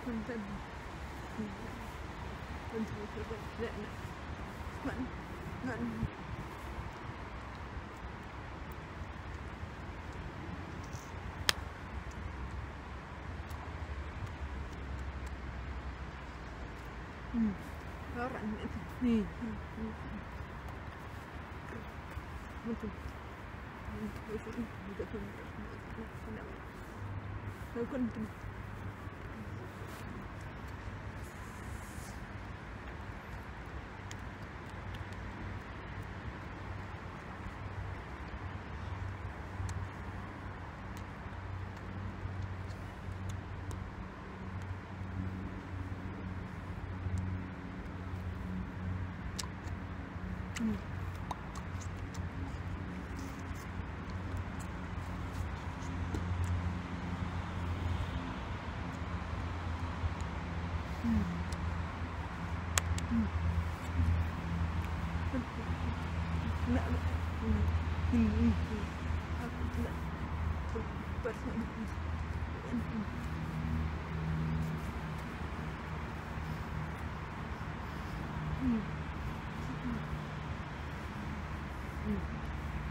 không thân thân thú cái bệnh viện vẫn vẫn Ừ. Đó rảnh nữa. Ừ. Ừ. Ừ. Ừ. Ừ. Ừ. Ừ. Ừ. Ừ. Ừ. Ừ. Ừ. Ừ. Ừ. Ừ. Mm-hmm.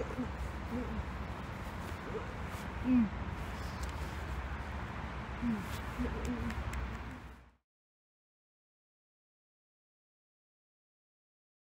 Mm-hmm. Mm. Mm. Mm.